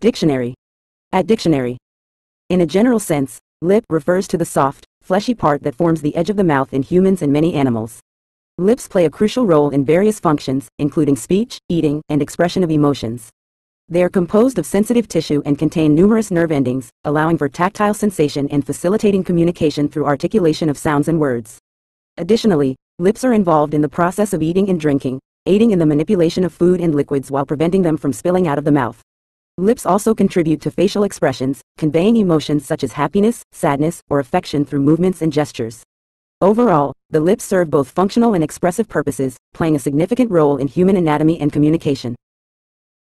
Dictionary. At dictionary. In a general sense, lip refers to the soft, fleshy part that forms the edge of the mouth in humans and many animals. Lips play a crucial role in various functions, including speech, eating, and expression of emotions. They are composed of sensitive tissue and contain numerous nerve endings, allowing for tactile sensation and facilitating communication through articulation of sounds and words. Additionally, lips are involved in the process of eating and drinking, aiding in the manipulation of food and liquids while preventing them from spilling out of the mouth. Lips also contribute to facial expressions, conveying emotions such as happiness, sadness, or affection through movements and gestures. Overall, the lips serve both functional and expressive purposes, playing a significant role in human anatomy and communication.